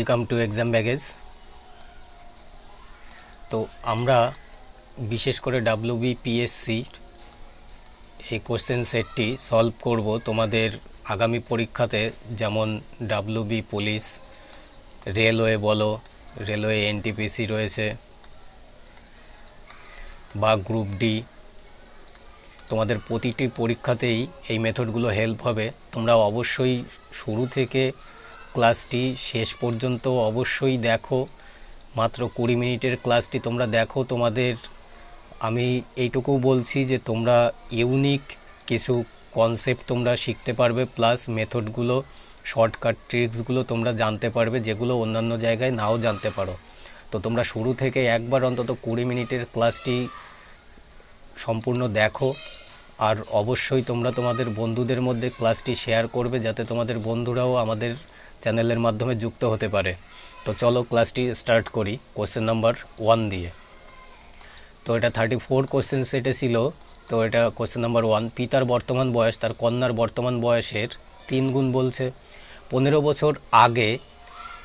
Welcome to exam baggage তো আমরা বিশেষ করে ডাব্লিউবিপিএসসি এই কোশ্চেন সেটটি সলভ করব তোমাদের আগামী পরীক্ষাতে। যেমন ডাব্লিউবি পুলিশ রেলওয়ে বলো রেলওয়ে এনটিপিসি রয়েছে, বা গ্রুপ ডি তোমাদের প্রতিটি পরীক্ষাতেই এই মেথডগুলো হেল্প হবে। তোমরা অবশ্যই শুরু থেকে ক্লাসটি শেষ পর্যন্ত অবশ্যই দেখো। মাত্র কুড়ি মিনিটের ক্লাসটি তোমরা দেখো। তোমাদের, আমি এইটুকু বলছি যে তোমরা ইউনিক কিছু কনসেপ্ট তোমরা শিখতে পারবে প্লাস মেথডগুলো শর্টকাট ট্রিক্সগুলো তোমরা জানতে পারবে, যেগুলো অন্যান্য জায়গায় নাও জানতে পারো। তো তোমরা শুরু থেকে একবার অন্তত কুড়ি মিনিটের ক্লাসটি সম্পূর্ণ দেখো। আর অবশ্যই তোমরা তোমাদের বন্ধুদের মধ্যে ক্লাসটি শেয়ার করবে, যাতে তোমাদের বন্ধুরাও আমাদের চ্যানেলের মাধ্যমে যুক্ত হতে পারে। তো চলো ক্লাসটি স্টার্ট করি কোশ্চেন নাম্বার ওয়ান দিয়ে। তো এটা থার্টি ফোর কোশ্চেন সেটে ছিল, তো এটা কোশ্চেন নাম্বার ওয়ান পিতার বর্তমান বয়স তার কন্যার বর্তমান বয়সের তিন গুণ বলছে। পনেরো বছর আগে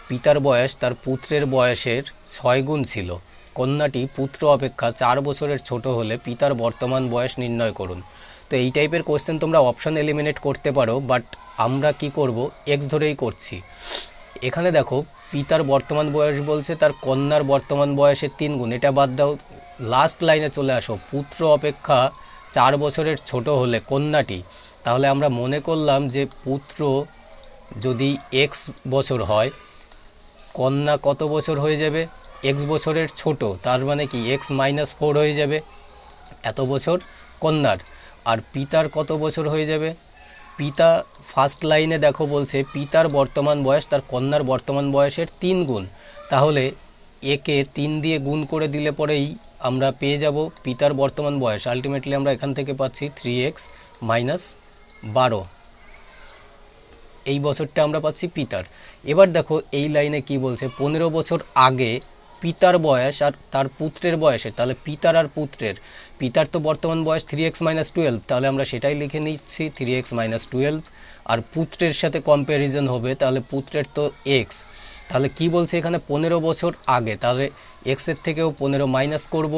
পিতার বয়স তার পুত্রের বয়সের ছয় গুণ ছিল। কন্যাটি পুত্র অপেক্ষা চার বছরের ছোট হলে পিতার বর্তমান বয়স নির্ণয় করুন। তো এই টাইপের কোশ্চেন তোমরা অপশন এলিমিনেট করতে পারো বাট আমরা কি করব? এক্স ধরেই করছি। এখানে দেখো, পিতার বর্তমান বয়স বলছে, তার কন্যার বর্তমান বয়সের তিন গুণ। এটা বাদ দাও লাস্ট লাইনে চলে আসো। পুত্র অপেক্ষা চার বছরের ছোট হলে কন্যাটি। তাহলে আমরা মনে করলাম যে পুত্র যদি এক্স বছর হয়, কন্যা কত বছর হয়ে যাবে? এক্স বছরের ছোট, তার মানে কি এক্স মাইনাস ফোর হয়ে যাবে। এত বছর কন্যার। আর পিতার কত বছর হয়ে যাবে? পিতা ফার্স্ট লাইনে দেখো বলছে, পিতার বর্তমান বয়স তার কন্যার বর্তমান বয়সের তিন গুণ। তাহলে একে তিন দিয়ে গুণ করে দিলে পরেই আমরা পেয়ে যাব পিতার বর্তমান বয়স। আলটিমেটলি আমরা এখান থেকে পাচ্ছি থ্রি এক্স মাইনাস বারো। এই বছরটা আমরা পাচ্ছি পিতার। এবার দেখো এই লাইনে কি বলছে, পনেরো বছর আগে পিতার বয়স আর তার পুত্রের বয়সের, তাহলে পিতার আর পুত্রের। পিতার তো বর্তমান বয়স থ্রি এক্স মাইনাস টুয়েলভ তাহলে আমরা সেটাই লিখে নিচ্ছি থ্রি এক্স মাইনাস টুয়েলভ আর পুত্রের সাথে কম্প্যারিজন হবে, তাহলে পুত্রের তো এক্স তাহলে কি বলছে এখানে? পনেরো বছর আগে, তাহলে এক্সের থেকেও পনেরো মাইনাস করব,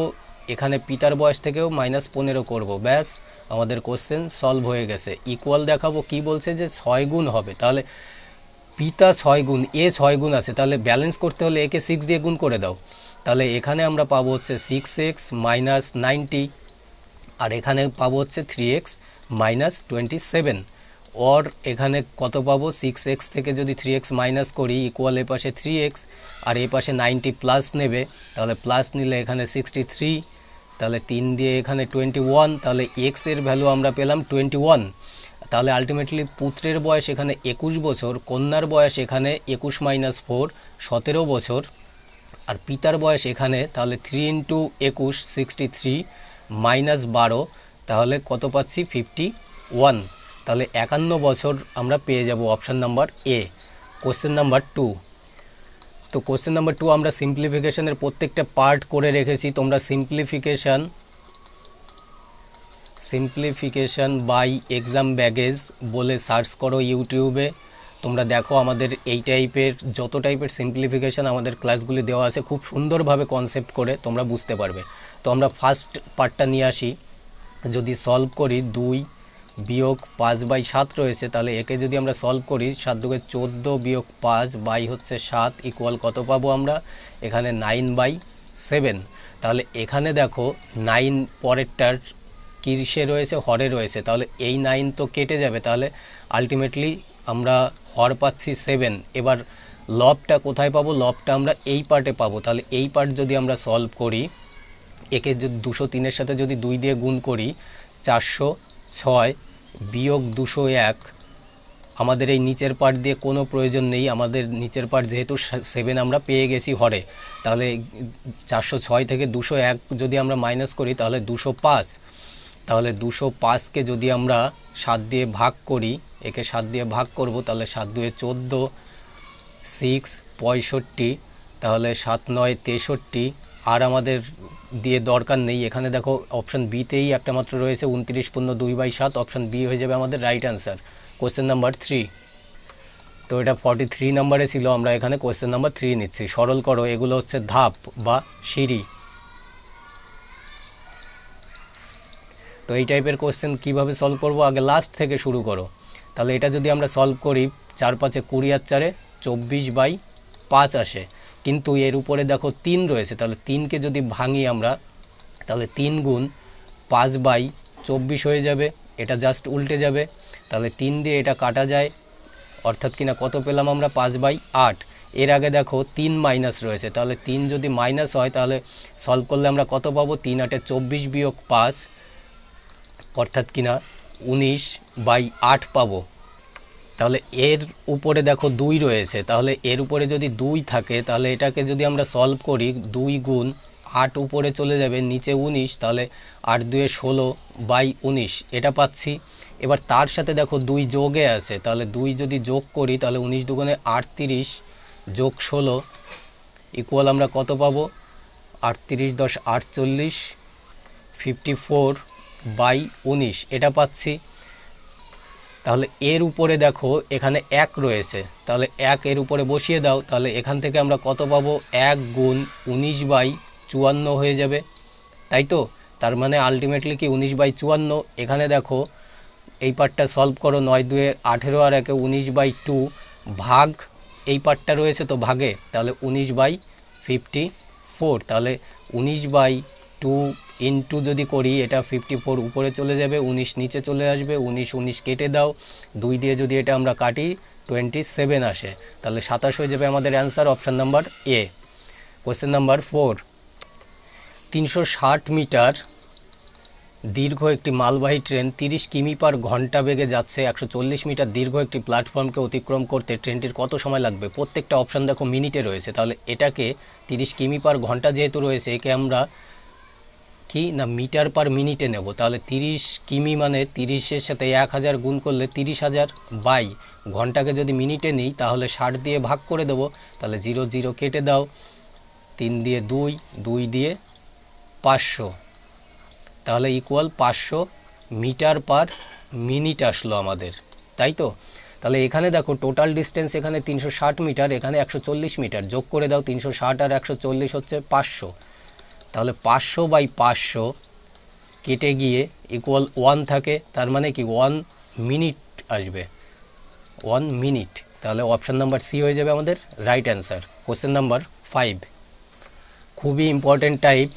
এখানে পিতার বয়স থেকেও মাইনাস পনেরো করব, ব্যাস। আমাদের কোশ্চেন সলভ হয়ে গেছে। ইকুয়াল দেখাবো কি বলছে যে ছয় গুণ হবে, তাহলে পিতা ছয় গুণ, এ ছয় গুণ আছে, তাহলে ব্যালেন্স করতে হলে একে সিক্স দিয়ে গুণ করে দাও। তাহলে এখানে আমরা পাবো হচ্ছে সিক্স এক্স মাইনাস নাইনটি আর এখানে পাবো হচ্ছে three X minus twenty seven or এখানে কত পাবো? সিক্স এক্স থেকে যদি থ্রি এক্স মাইনাস করি ইকুয়াল এ পাশে থ্রি এক্স আর এ পাশে নাইনটি প্লাস নেবে, তাহলে প্লাস নিলে এখানে সিক্সটি থ্রি তাহলে তিন দিয়ে এখানে টোয়েন্টি ওয়ান তাহলে এক্সের ভ্যালু আমরা পেলাম টোয়েন্টি ওয়ান তাহলে আলটিমেটলি পুত্রের বয়স এখানে একুশ বছর, কন্যার বয়স এখানে একুশ মাইনাস ফোর সতেরো বছর। আর পিতার বয়স এখানে তাহলে থ্রি ইন্টু একুশ সিক্সটি থ্রি মাইনাস বারো, তাহলে কত পাচ্ছি? ফিফটি ওয়ান তাহলে একান্ন বছর আমরা পেয়ে যাব option number A question number two তো কোশ্চেন নাম্বার টু আমরা সিম্পলিফিকেশনের প্রত্যেকটা পার্ট করে রেখেছি, তোমরা simplification simplification by exam baggage বলে সার্চ করো ইউটিউবে তোমরা দেখো আমাদের এই টাইপের যত টাইপের সিম্পলিফিকেশান আমাদের ক্লাসগুলি দেওয়া আছে, খুব সুন্দরভাবে কনসেপ্ট করে তোমরা বুঝতে পারবে। তো আমরা ফার্স্ট পার্টটা নিয়ে আসি। যদি সলভ করি দুই বিয়োগ পাঁচ বাই সাত রয়েছে, তাহলে একে যদি আমরা সলভ করি, সাত দুগে চোদ্দ বিয়োগ পাঁচ বাই হচ্ছে সাত ইকুয়াল কত পাবো আমরা? এখানে নাইন বাই সেভেন তাহলে এখানে দেখো নাইন পরেরটার কিসে রয়েছে, হরে রয়েছে। তাহলে এই নাইন তো কেটে যাবে। তাহলে আলটিমেটলি আমরা হর পাচ্ছি সেভেন এবার লবটা কোথায় পাবো? লবটা আমরা এই পার্টে পাবো। তাহলে এই পার্ট যদি আমরা সলভ করি, একে যদি দুশো তিনের সাথে যদি দুই দিয়ে গুণ করি, চারশো ছয় বিয়োগ দুশো এক। আমাদের এই নিচের পার্ট দিয়ে কোনো প্রয়োজন নেই। আমাদের নিচের পার্ট যেহেতু সেভেন আমরা পেয়ে গেছি হরে। তাহলে চারশো ছয় থেকে দুশো এক যদি আমরা মাইনাস করি, তাহলে দুশো পাঁচ। তাহলে দুশো পাঁচকে যদি আমরা সাত দিয়ে ভাগ করি, একে সাত দিয়ে ভাগ করব, তাহলে সাত দুয়ে চোদ্দ, সিক্স পঁয়ষট্টি, তাহলে সাত নয় তেষট্টি। আর আমাদের দিয়ে দরকার নেই, এখানে দেখো অপশান বিতেই একটা মাত্র রয়েছে, উনত্রিশ পূর্ণ দুই বাই সাত অপশান বি হয়ে যাবে আমাদের right answer question number three তো এটা ফর্টি থ্রি নাম্বারে ছিল, আমরা এখানে কোয়েশ্চেন নাম্বার থ্রি নিচ্ছি। সরল করো, এগুলো হচ্ছে ধাপ বা সিঁড়ি। তো এই টাইপের কোশ্চেন কীভাবে সলভ করব? আগে লাস্ট থেকে শুরু করো। তাহলে এটা যদি আমরা সলভ করি চার পাঁচে কুড়ি আর চারে চব্বিশ বাই পাঁচ আসে। কিন্তু এর উপরে দেখো তিন রয়েছে, তাহলে তিনকে যদি ভাঙি আমরা, তাহলে তিন গুণ পাঁচ বাই চব্বিশ হয়ে যাবে, এটা জাস্ট উল্টে যাবে। তাহলে তিন দিয়ে এটা কাটা যায়, অর্থাৎ কিনা কত পেলাম আমরা? পাঁচ বাই আট। এর আগে দেখো তিন মাইনাস রয়েছে, তাহলে তিন যদি মাইনাস হয়, তাহলে সলভ করলে আমরা কত পাবো? তিন আটে চব্বিশ বিয়োগ পাঁচ অর্থাৎ কিনা উনিশ বাই আট পাবো। তাহলে এর উপরে দেখো দুই রয়েছে। তাহলে এর উপরে যদি দুই থাকে, তাহলে এটাকে যদি আমরা সলভ করি দুই গুণ আট উপরে চলে যাবে, নিচে উনিশ, তাহলে আট দুয়ে ষোলো বাই উনিশ, এটা পাচ্ছি। এবার তার সাথে দেখো দুই যোগে আছে, তাহলে দুই যদি যোগ করি, তাহলে উনিশ দুগুণে আটত্রিশ যোগ ষোলো ইকুয়াল আমরা কত পাবো? আটত্রিশ দশ আটচল্লিশ ফিফটি ফোর বাই উনিশ, এটা পাচ্ছি। তাহলে এর উপরে দেখো, এখানে এক রয়েছে। তাহলে এক এর উপরে বসিয়ে দাও, তাহলে এখান থেকে আমরা কত পাবো? এক গুণ উনিশ বাই চুয়ান্ন হয়ে যাবে। তাই তো? তার মানে আলটিমেটলি কি উনিশ বাই চুয়ান্ন? এখানে দেখো, এই পার্টটা সলভ করো, নয় দুয়ে আঠেরো আর একে উনিশ বাই টু ভাগ এই পার্টটা রয়েছে তো ভাগে। তাহলে উনিশ বাই ফিফটি ফোর, তাহলে উনিশ বাই টু ইন্টু যদি করি, এটা ফিফটি ফোর উপরে চলে যাবে, উনিশ নিচে চলে আসবে, উনিশ উনিশ কেটে দাও, দুই দিয়ে যদি এটা আমরা কাটি টোয়েন্টি সেভেন আসে। তাহলে সাতাশ হয়ে যাবে আমাদের answer option number A question number four তিনশো ষাট মিটার দীর্ঘ একটি মালবাহী ট্রেন তিরিশ কিমি পার ঘণ্টা বেগে যাচ্ছে, একশো চল্লিশ মিটার দীর্ঘ একটি প্ল্যাটফর্মকে অতিক্রম করতে ট্রেনটির কত সময় লাগবে? প্রত্যেকটা অপশান দেখো মিনিটে রয়েছে। তাহলে এটাকে তিরিশ কিমি পার ঘণ্টা যেহেতু রয়েছে, একে আমরা কি? না, মিটার পার মিনিটে নেব। তাহলে তিরিশ কিমি মানে তিরিশের সাথে এক হাজার গুণ করলে তিরিশ হাজার বাই। ঘন্টাকে যদি মিনিটে নিই, তাহলে ষাট দিয়ে ভাগ করে দেবো। তাহলে জিরো জিরো কেটে দাও। তিন দিয়ে দুই দুই দিয়ে পাঁচশো। তাহলে ইকুয়াল পাঁচশো মিটার পার মিনিট আসলো আমাদের। তাই তো? তাহলে এখানে দেখো টোটাল ডিস্টেন্স এখানে তিনশো ষাট মিটার, এখানে একশো চল্লিশ মিটার। যোগ করে দাও, তিনশো ষাট আর একশো চল্লিশ হচ্ছে পাঁচশো। তাহলে পাঁচশো বাই পাঁচশো কেটে গিয়ে ইকুয়াল ওয়ান থাকে, তার মানে কি ওয়ান মিনিট আসবে। ওয়ান মিনিট তাহলে অপশান নাম্বার সি হয়ে যাবে আমাদের right answer question number five খুবই ইম্পর্ট্যান্ট টাইপ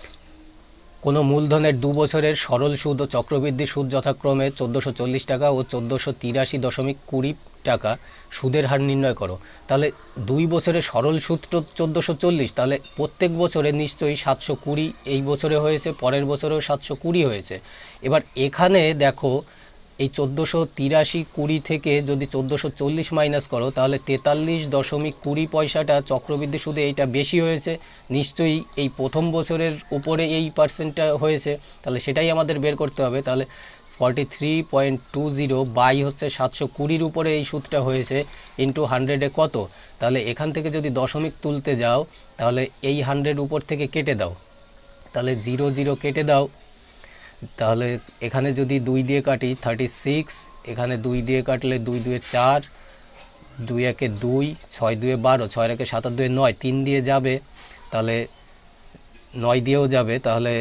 কোনো মূলধনের দু বছরের সরল সুদ ও চক্রবৃদ্ধি সুদ যথাক্রমে চোদ্দোশো চল্লিশ টাকা ও চোদ্দোশো তিরাশি দশমিক কুড়ি টাকা সুদের হার নির্ণয় করো। তাহলে দুই বছরের সরল সুদ চোদ্দোশো চল্লিশ, তাহলে প্রত্যেক বছরে নিশ্চয়ই সাতশো কুড়ি এই বছরে হয়েছে, পরের বছরেও সাতশো কুড়ি হয়েছে। এবার এখানে দেখো এই চোদ্দোশো তিরাশি কুড়ি থেকে যদি চোদ্দোশো চল্লিশ মাইনাস করো, তাহলে তেতাল্লিশ দশমিক কুড়ি পয়সাটা চক্রবৃদ্ধি সুদে এইটা বেশি হয়েছে। নিশ্চয়ই এই প্রথম বছরের উপরে এই পার্সেন্টটা হয়েছে। তাহলে সেটাই আমাদের বের করতে হবে। তাহলে forty three point two zero by হচ্ছে সাতশো কুড়ির উপরে এই সুদটা হয়েছে ইন্টু হান্ড্রেডে কত? তাহলে এখান থেকে যদি দশমিক তুলতে যাও, তাহলে এই হান্ড্রেড উপর থেকে কেটে দাও। তাহলে জিরো জিরো কেটে দাও। তাহলে এখানে যদি দুই দিয়ে কাটি থার্টি সিক্স এখানে দুই দিয়ে কাটলে দুই দুয়ে চার, দুই একে দুই, ছয় দুয়ে বারো, ছয় একে সাতার দুয়ে নয়, তিন দিয়ে যাবে, তাহলে নয় দিয়েও যাবে, তাহলে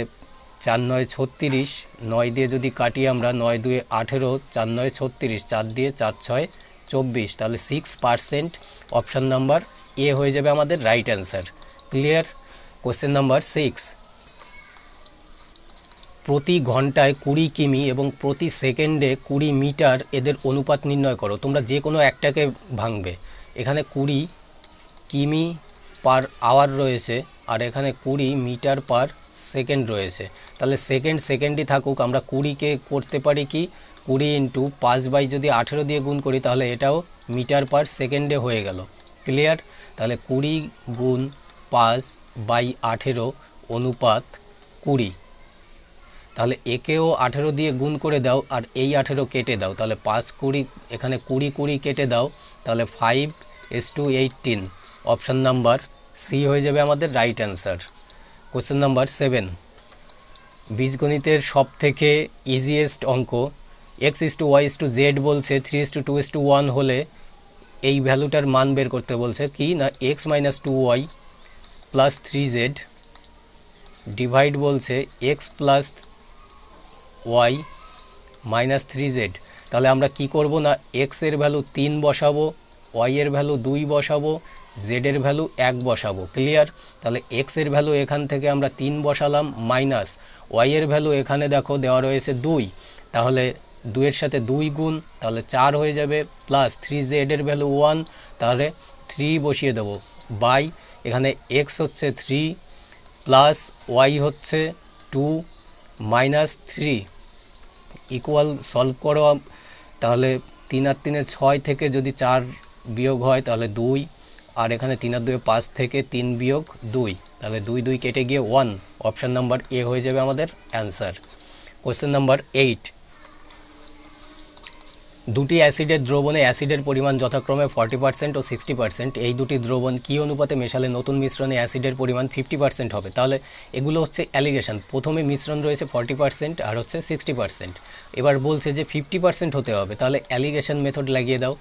চার নয় ছত্রিশ, নয় দিয়ে যদি কাটি আমরা নয় দুয়ে আঠেরো, চার নয় ছত্রিশ, চার দিয়ে চার ছয় চব্বিশ, তাহলে six percent option number A হয়ে যাবে আমাদের right answer clear question number six প্রতি ঘন্টায় কুড়ি কিমি এবং প্রতি সেকেন্ডে কুড়ি মিটার এদের অনুপাত নির্ণয় করো। তোমরা যে কোনো একটাকে ভাঙবে। এখানে কুড়ি কিমি পার আওয়ার রয়েছে আর এখানে কুড়ি মিটার পার সেকেন্ড রয়েছে। তাহলে সেকেন্ড সেকেন্ডই থাকুক, আমরা কুড়িকে করতে পারি কি? কুড়ি ইন্টু পাঁচ বাই যদি আঠেরো দিয়ে গুণ করি, তাহলে এটাও মিটার পার সেকেন্ডে হয়ে গেল। ক্লিয়ার? তাহলে কুড়ি গুণ পাঁচ বাই আঠেরো অনুপাত কুড়ি। তাহলে একেও আঠেরো দিয়ে গুণ করে দাও আর এই আঠেরো কেটে দাও। তাহলে পাঁচ কুড়ি, এখানে কুড়ি কুড়ি কেটে দাও। তাহলে five is to eighteen option number C হয়ে যাবে আমাদের right answer question number seven বীজগণিতের সব থেকে ইজিয়েস্ট অঙ্ক। X is to Y is to Z বলছে three is to two is to one হলে এই ভ্যালুটার মান বের করতে বলছে কি না X minus two Y plus three Z divide বলছে X plus Y minus three Z তাহলে আমরা কি করব না এক্সের ভ্যালু তিন বসাবো ওয়াই এর ভ্যালু দুই বসাবো জেডের ভ্যালু এক বসাবো ক্লিয়ার তাহলে এক্সের ভ্যালু এখান থেকে আমরা তিন বসালাম মাইনাস ওয়াই এর ভ্যালু এখানে দেখো দেওয়া রয়েছে দুই। তাহলে দুইয়ের সাথে দুই গুণ, তাহলে চার হয়ে যাবে প্লাস থ্রি জেডের ভ্যালু ওয়ান তাহলে থ্রি বসিয়ে দেবো বাই এখানে এক্স হচ্ছে থ্রি প্লাস ওয়াই হচ্ছে two minus three equal solve করো, তাহলে তিন আর তিনে ছয় থেকে যদি চার বিয়োগ হয়, তাহলে দুই। আর এখানে তিন আর দুয়ে পাঁচ থেকে তিন বিয়োগ দুই। তাহলে দুই দুই কেটে গিয়ে ওয়ান অপশান নাম্বার এ হয়ে যাবে আমাদের অ্যান্সার কোয়েশ্চেন নাম্বার এইট দুটি অ্যাসিডের দ্রবণে অ্যাসিডের পরিমাণ যথাক্রমে ফর্টি পার্সেন্ট ও সিক্সটি পার্সেন্ট। এই দুটি দ্রবণ কী অনুপাতে মেশালে নতুন মিশ্রণে অ্যাসিডের পরিমাণ ফিফটি পার্সেন্ট হবে? তাহলে এগুলো হচ্ছে অ্যালিগেশন। প্রথমে মিশ্রণ রয়েছে ফর্টি পার্সেন্ট আর হচ্ছে সিক্সটি পার্সেন্ট। এবার বলছে যে ফিফটি পার্সেন্ট হতে হবে, তাহলে অ্যালিগেশন মেথড লাগিয়ে দাও।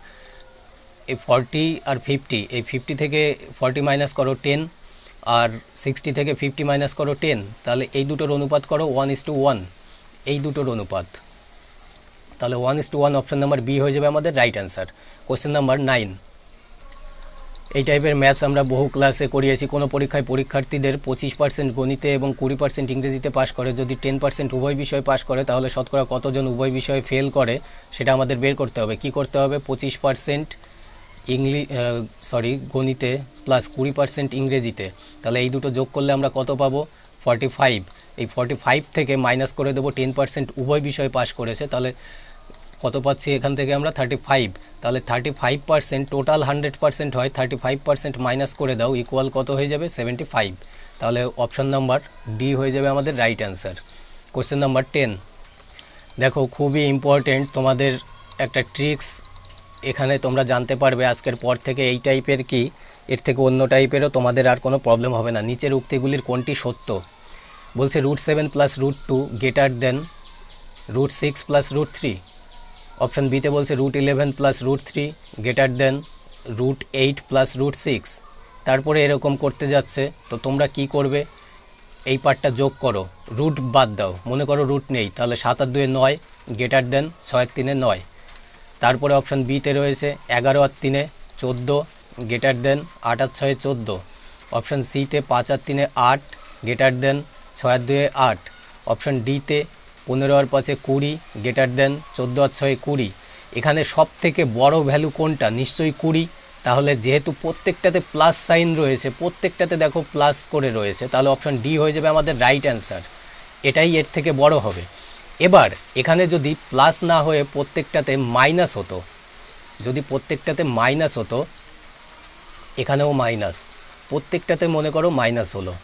এই ফর্টি আর ফিফটি, এই ফিফটি থেকে ফর্টি মাইনাস করো টেন আর সিক্সটি থেকে ফিফটি মাইনাস করো টেন, তাহলে এই দুটোর অনুপাত করো ওয়ান ইস টু ওয়ান। এই দুটোর অনুপাত। তাহলে one is to one option number B হয়ে যাবে আমাদের right answer question number nine এই টাইপের ম্যাথস আমরা বহু ক্লাসে করিয়েছি। কোনো পরীক্ষায় পরীক্ষার্থীদের পঁচিশ পার্সেন্ট গণিতে এবং কুড়ি পার্সেন্ট ইংরেজিতে পাশ করে। যদি টেন পার্সেন্ট উভয় বিষয়ে পাশ করে, তাহলে শতকরা কতজন উভয় বিষয়ে ফেল করে, সেটা আমাদের বের করতে হবে। কি করতে হবে? পঁচিশ পার্সেন্ট ইংলি সরি গণিতে প্লাস কুড়ি পার্সেন্ট ইংরেজিতে। তাহলে এই দুটো যোগ করলে আমরা কত পাবো? ফর্টি ফাইভ এই ফর্টি ফাইভ থেকে মাইনাস করে দেবো টেন পার্সেন্ট উভয় বিষয়ে পাশ করেছে। তাহলে কত পাচ্ছি এখান থেকে আমরা? থার্টি ফাইভ তাহলে thirty five percent total hundred percent হয় থার্টি ফাইভ পার্সেন্ট মাইনাস করে দাও ইকুয়াল কত হয়ে যাবে? সেভেন্টি ফাইভ তাহলে অপশান নাম্বার ডি হয়ে যাবে আমাদের right answer question number ten দেখো, খুবই ইম্পর্টেন্ট তোমাদের একটা ট্রিক্স এখানে তোমরা জানতে পারবে আজকের পর থেকে এই টাইপের কি। এর থেকে অন্য টাইপেরও তোমাদের আর কোনো প্রবলেম হবে না। নিচের উক্তিগুলির কোনটি সত্য? বলছে root seven plus root two greater than root six plus root three option বিতে বলছে root eleven plus root three greater than root eight plus root six তারপরে এরকম করতে যাচ্ছে, তো তোমরা কি করবে? এই পার্টটা যোগ করো। রুট বাদ দাও, মনে করো রুট নেই, তাহলে সাত আর দুয়ে নয় গেটার দেন ছয়ের তিনে নয়। তারপরে অপশান বিতে রয়েছে এগারো আর তিনে চোদ্দ গেটার দেন আট আর ছয়ে চোদ্দ। অপশান সিতে পাঁচ আর তিনে আট গেটার দেন ছয় আর দুয়ে আট। অপশান ডিতে পনেরো আর পাঁচে কুড়ি গেটার দেন চোদ্দ আর ছয়ে কুড়ি। এখানে সব থেকে বড় ভ্যালু কোনটা? নিশ্চয়ই কুড়ি। তাহলে যেহেতু প্রত্যেকটাতে প্লাস সাইন রয়েছে, প্রত্যেকটাতে দেখো প্লাস করে রয়েছে, তাহলে অপশান ডি হয়ে যাবে আমাদের রাইট অ্যান্সার এটাই এর থেকে বড় হবে। এবার, এখানে যদি প্লাস না হয়ে প্রত্যেকটাতে মাইনাস হতো, যদি প্রত্যেকটাতে মাইনাস হতো, এখানেও মাইনাস প্রত্যেকটাতে মনে করো মাইনাস হলো,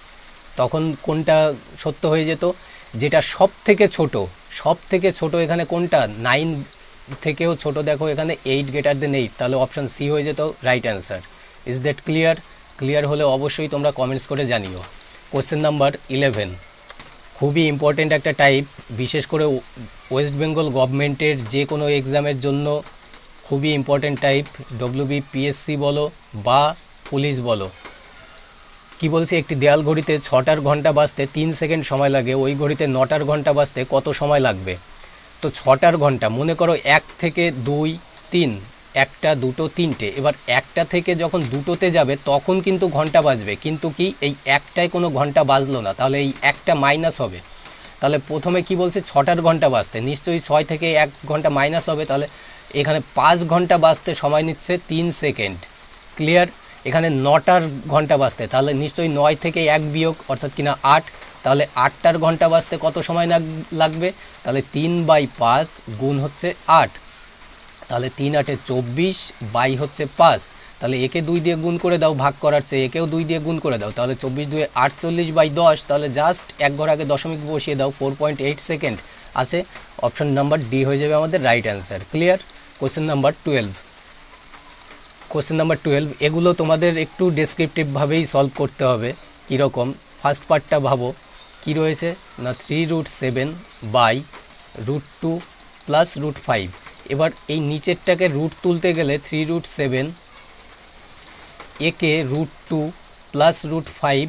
তখন কোনটা সত্য হয়ে যেত? যেটা সব থেকে ছোট সব থেকে ছোট এখানে কোনটা? নাইন থেকেও ছোট দেখো, এখানে এইট গেটার দেন এইট তাহলে অপশান সি হয়ে যেত right answer is that clear clear হলে অবশ্যই তোমরা কমেন্টস করে জানিও। কোশ্চেন নাম্বার ইলেভেন খুবই ইম্পর্টেন্ট একটা টাইপ বিশেষ করে ওয়েস্ট বেঙ্গল গভর্নমেন্টের যে কোনো এক্সামের জন্য খুবই ইম্পর্টেন্ট টাইপ ডব্লিউবি পিএসসি বলো বা পুলিশ বলো। কি বলছি, একটি দেয়াল ঘড়িতে ছটার ঘণ্টা বাজতে তিন সেকেন্ড সময় লাগে, ওই ঘড়িতে নটার ঘণ্টা বাজতে কত সময় লাগবে? তো ছটার ঘণ্টা, মনে করো এক থেকে দুই, তিন, একটা, দুটো, তিনটে, এবার একটা থেকে যখন দুটোতে যাবে, তখন কিন্তু ঘণ্টা বাজবে, কিন্তু কি এই একটায় কোনো ঘণ্টা বাজলো না, তাহলে এই একটা মাইনাস হবে। তাহলে প্রথমে কি বলছে, ছটার ঘণ্টা বাজতে, নিশ্চয়ই ছয় থেকে এক ঘণ্টা মাইনাস হবে, তাহলে এখানে পাঁচ ঘণ্টা বাজতে সময় নিচ্ছে তিন সেকেন্ড, ক্লিয়ার? এখানে নটার ঘণ্টা বাজতে। তাহলে নিশ্চয়ই নয় থেকে এক বিয়োগ, অর্থাৎ কিনা আট, তাহলে আটটার ঘণ্টা বাজতে কত সময় লাগবে? তাহলে তিন বাই পাঁচ গুণ হচ্ছে আট। তাহলে তিন আটে চব্বিশ বাই হচ্ছে পাঁচ। তাহলে একে দুই দিয়ে গুণ করে দাও, ভাগ করার চেয়ে একেও দুই দিয়ে গুণ করে দাও। তাহলে চব্বিশ দুয়ে আটচল্লিশ বাই দশ, তাহলে জাস্ট এক ঘর আগে দশমিক বসিয়ে দাও ফোর পয়েন্ট এইট সেকেন্ড আছে? অপশন নাম্বার ডি হয়ে যাবে আমাদের right answer clear question number twelve question number twelve এগুলো তোমাদের একটু ডেসক্রিপটিভভাবেই সলভ করতে হবে, কীরকম? ফার্স্ট পার্টটা ভাবো, কি রয়েছে? না three root seven by root two plus root five এবার এই নিচেরটাকে রুট তুলতে গেলে থ্রি রুট সেভেন একে root two plus root five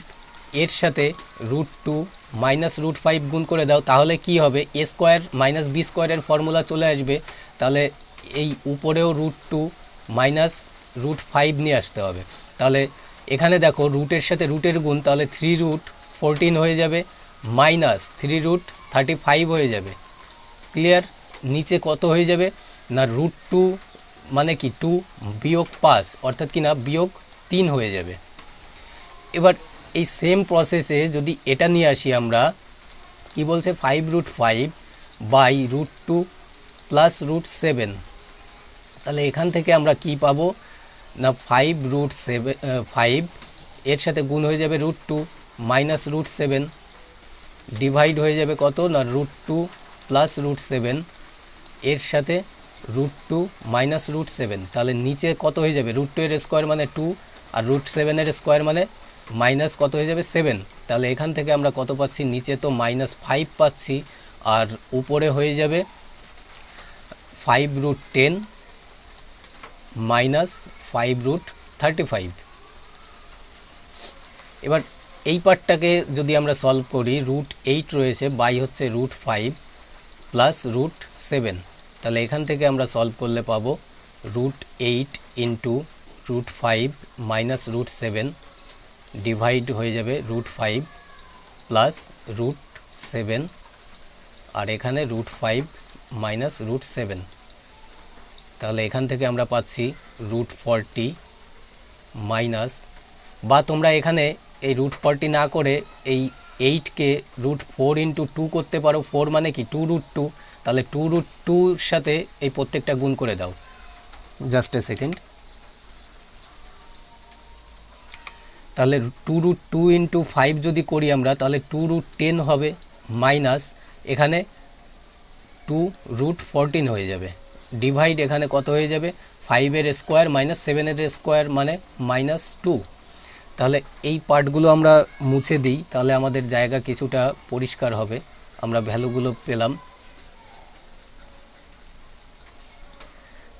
এর সাথে root two minus root five গুণ করে দাও, তাহলে কি হবে? এ স্কোয়ার মাইনাস বি স্কোয়ারের ফর্মুলা চলে আসবে। তাহলে এই উপরেও root two minus root five নিয়ে আসতে হবে। তাহলে এখানে দেখো রুটের সাথে রুটের গুণ, তাহলে থ্রি রুট ফোরটিন হয়ে যাবে minus three root thirty five হয়ে যাবে। ক্লিয়ার নিচে কত হয়ে যাবে? না রুট টু মানে কি? টু বিয়োগ পাঁচ, অর্থাৎ কি না? বিয়োগ তিন হয়ে যাবে। এবার এই সেম প্রসেসে যদি এটা নিয়ে আসি আমরা, কি বলছে? Five root five by root two plus root seven তাহলে এখান থেকে আমরা কি পাবো? না ফাইভ রুট সেভেন ফাইভ এর সাথে গুণ হয়ে যাবে root two minus root seven divide হয়ে যাবে কত? না root two plus root seven এর সাথে root two minus root seven তাহলে নিচে কত হয়ে যাবে? রুট টু এর স্কোয়ার মানে টু আর রুট সেভেনের স্কোয়ার মানে মাইনাস কত হয়ে যাবে? সেভেন তাহলে এখান থেকে আমরা কত পাচ্ছি? নিচে তো মাইনাস ফাইভ পাচ্ছি, আর উপরে হয়ে যাবে five root ten minus five root thirty five এবার এই পার্টটাকে যদি আমরা সলভ করি রুট এইট রয়েছে বাই হচ্ছে root five plus root seven তাহলে এখান থেকে আমরা সলভ করলে পাবো root eight into root five minus root seven divide হয়ে যাবে root five plus root seven আর এখানে root five minus root seven তাহলে এখান থেকে আমরা পাচ্ছি রুট ফর্টি মাইনাস বা তোমরা এখানে এই রুট ফর্টি না করে এই এইটকে রুট ফোর ইন্টু টু করতে পারো। ফোর মানে কি? টু রুট টু তাহলে টু রুট টুর সাথে এই প্রত্যেকটা গুণ করে দাও। জাস্ট এ সেকেন্ড তাহলে two root two into five যদি করি আমরা, তাহলে টু রুট টেন হবে মাইনাস এখানে টু রুট ফোরটিন হয়ে যাবে। ডিভাইড এখানে কত হয়ে যাবে? ফাইভের স্কোয়ার মাইনাস সেভেনের স্কোয়ার মানে মাইনাস টু তাহলে এই পার্টগুলো আমরা মুছে দিই, তাহলে আমাদের জায়গা কিছুটা পরিষ্কার হবে। আমরা ভ্যালুগুলো পেলাম।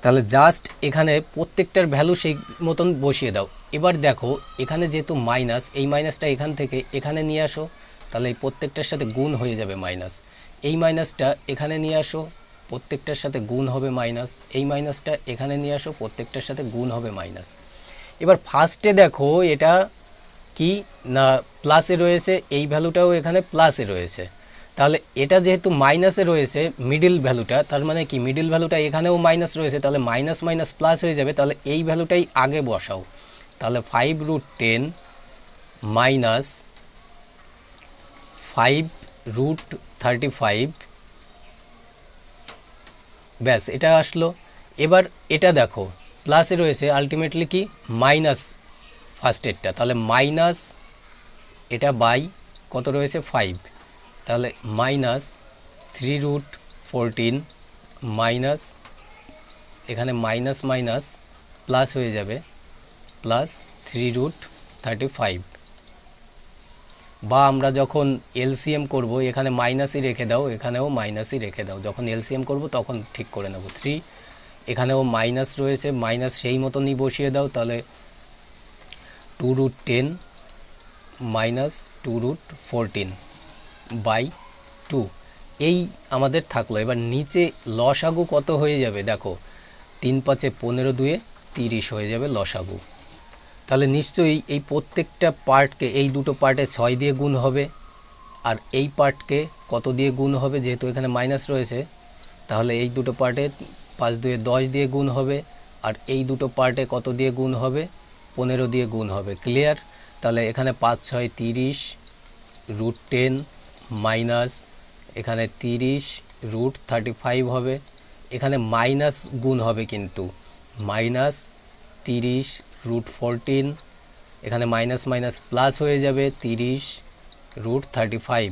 তাহলে জাস্ট এখানে প্রত্যেকটার ভ্যালু সেই মতন বসিয়ে দাও। এবার দেখো, এখানে যেহেতু মাইনাস এই মাইনাসটা এখান থেকে এখানে নিয়ে আসো। তাহলে এই প্রত্যেকটার সাথে গুণ হয়ে যাবে মাইনাস এই মাইনাসটা এখানে নিয়ে আসো। প্রত্যেকটার সাথে গুণ হবে মাইনাস। এই মাইনাসটা এখানে নিয়ে আসো, প্রত্যেকটার সাথে গুণ হবে মাইনাস। এবার ফার্স্টে দেখো, এটা কি? না প্লাসে রয়েছে, এই ভ্যালুটাও এখানে প্লাসে রয়েছে। তাহলে এটা যেহেতু মাইনাসে রয়েছে মিডিল ভ্যালুটা তার মানে কি? মিডিল ভ্যালুটা এখানেও মাইনাস রয়েছে, তাহলে মাইনাস মাইনাস প্লাস হয়ে যাবে, তাহলে এই ভ্যালুটাই আগে বসাও। তাহলে five root ten minus five root thirty five ব্যাস, এটা আসলো। এবার এটা দেখো প্লাসে রয়েছে আলটিমেটলি কি? মাইনাস ফার্স্টেরটা তাহলে মাইনাস এটা বাই কত রয়েছে? ফাইভ তাহলে minus three root fourteen minus এখানে মাইনাস মাইনাস প্লাস হয়ে যাবে plus three root thirty five বা আমরা যখন এলসিএম করব, এখানে মাইনাসই রেখে দাও, এখানেও মাইনাসই রেখে দাও। যখন এলসিএম করব, তখন ঠিক করে নেব। থ্রি এখানেও মাইনাস রয়েছে, মাইনাস সেই মতনই বসিয়ে দাও, তাহলে two root ten minus two root fourteen by two এই আমাদের থাকল। এবার নিচে লসাগু কত হয়ে যাবে? দেখো, তিন পাঁচে পনেরো দুয়ে তিরিশ হয়ে যাবে লসাগু। তাহলে নিশ্চয়ই এই প্রত্যেকটা পার্টকে, এই দুটো পার্টে ছয় দিয়ে গুণ হবে। আর এই পার্টকে কত দিয়ে গুণ হবে, যেহেতু এখানে মাইনাস রয়েছে, তাহলে এই দুটো পার্টে পাঁচ দুয়ে দশ দিয়ে গুণ হবে, আর এই দুটো পার্টে কত দিয়ে গুণ হবে, পনেরো দিয়ে গুণ হবে। ক্লিয়ার? তাহলে এখানে পাঁচ, ছয়, তিরিশ, রুট টেন মাইনাস, এখানে তিরিশ, রুট থার্টি ফাইভ হবে। এখানে মাইনাস গুণ হবে কিন্তু। মাইনাস তিরিশ রুট ফোরটিন এখানে মাইনাস মাইনাস প্লাস হয়ে যাবে তিরিশ রুট থার্টি ফাইভ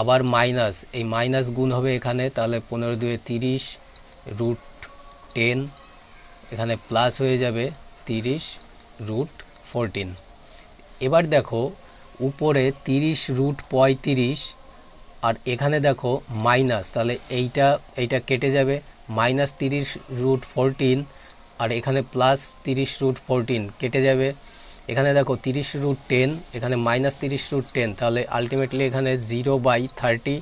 আবার মাইনাস এই মাইনাস গুণ হবে এখানে, তাহলে পনেরো দুয়ে তিরিশ রুট টেন এখানে প্লাস হয়ে যাবে তিরিশ রুট ফোরটিন এবার দেখো, উপরে তিরিশ রুট পঁয়ত্রিশ, আর এখানে দেখো মাইনাস তাহলে এইটা এইটা কেটে যাবে। মাইনাস তিরিশ রুট ফোরটিন আর এখানে প্লাস তিরিশ রুট ফোরটিন কেটে যাবে। এখানে দেখো তিরিশ রুট টেন এখানে মাইনাস তিরিশ রুট টেন তাহলে আলটিমেটলি এখানে জিরো বাই থার্টি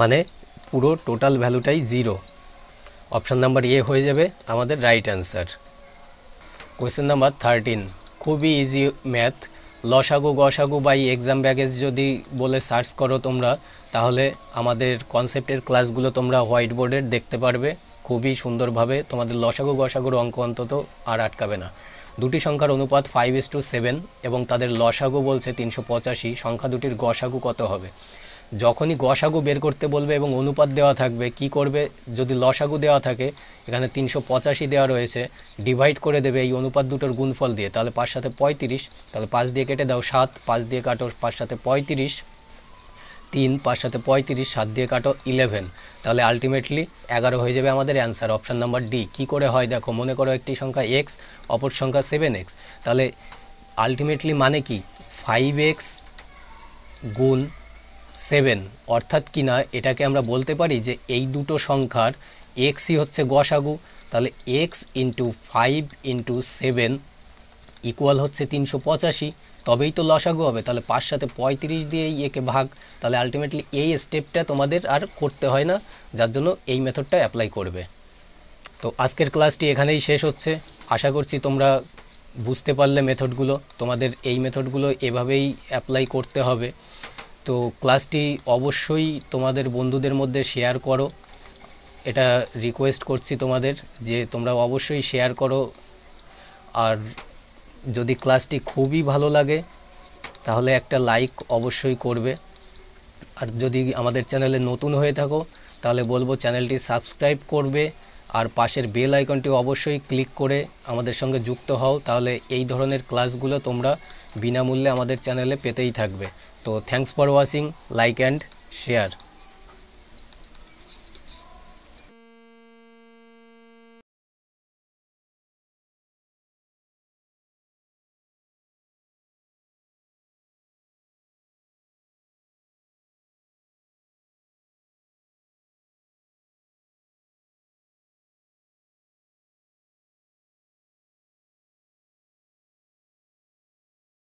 মানে পুরো টোটাল ভ্যালুটাই জিরো অপশান নাম্বার এ হয়ে যাবে আমাদের right answer question number thirteen খুবই ইজি ম্যাথ লসাগু, গসাগু বাই এক্সাম ব্যাগেজ যদি বলে সার্চ করো তোমরা, তাহলে আমাদের কনসেপ্টের ক্লাসগুলো তোমরা হোয়াইট বোর্ডের দেখতে পারবে। খুবই সুন্দরভাবে তোমাদের লসাগু গসাগুর অঙ্ক অন্তত আর আটকাবে না। দুটি সংখ্যার অনুপাত ফাইভ ইস টু সেভেন এবং তাদের লসাগু বলছে তিনশো পঁচাশি, সংখ্যা দুটির গসাগু কত হবে? যখনই গসাগু বের করতে বলবে এবং অনুপাত দেওয়া থাকবে, কি করবে? যদি লসাগু দেওয়া থাকে, এখানে তিনশো পঁচাশি দেওয়া রয়েছে ডিভাইড করে দেবে এই অনুপাত দুটোর গুণফল দিয়ে। তাহলে পাঁচ সাথে পঁয়ত্রিশ, তাহলে পাঁচ দিয়ে কেটে দাও সাত, পাঁচ দিয়ে কাটো পাঁচ সাথে পঁয়ত্রিশ তিন, পাঁচ সাথে পঁয়ত্রিশ, সাত দিয়ে কাটো ইলেভেন তাহলে আলটিমেটলি এগারো হয়ে যাবে আমাদের অ্যান্সার অপশান নাম্বার ডি কী করে হয় দেখো, মনে করো একটি সংখ্যা এক্স অপর সংখ্যা সেভেন এক্স তাহলে আলটিমেটলি মানে কি? ফাইভ এক্স গুণ সেভেন অর্থাৎ কি না, এটাকে আমরা বলতে পারি যে এই দুটো সংখ্যার এক্সই হচ্ছে গসাগু। তাহলে X into five into seven equal হচ্ছে তিনশো পঁচাশি। তবেই তো লসাগু হবে তাহলে পাঁচ সাথে পঁয়ত্রিশ দিয়েই একে ভাগ, তাহলে আলটিমেটলি এই স্টেপটা তোমাদের আর করতে হয় না, যার জন্য এই মেথডটা অ্যাপ্লাই করবে। তো আজকের ক্লাসটি এখানেই শেষ হচ্ছে। আশা করছি তোমরা বুঝতে পারলে মেথডগুলো তোমাদের এই মেথডগুলো এভাবেই অ্যাপ্লাই করতে হবে। তো ক্লাসটি অবশ্যই তোমাদের বন্ধুদের মধ্যে শেয়ার করো। এটা রিকোয়েস্ট করছি তোমাদের যে তোমরা অবশ্যই শেয়ার করো। আর যদি ক্লাসটি খুবই ভালো লাগে, তাহলে একটা লাইক অবশ্যই করবে। আর যদি আমাদের চ্যানেলে নতুন হয়ে থাকো, তাহলে বলব চ্যানেলটি সাবস্ক্রাইব করবে, আর পাশের বেল আইকনটি অবশ্যই ক্লিক করে আমাদের সঙ্গে যুক্ত হও, তাহলে এই ধরনের ক্লাসগুলো তোমরা বিনামূল্যে আমাদের চ্যানেলে পেতেই থাকবে। তো thanks for watching like and share